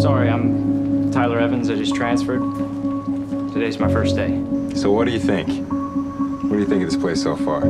Sorry, I'm Tyler Evans. I just transferred. Today's my first day. So what do you think? What do you think of this place so far?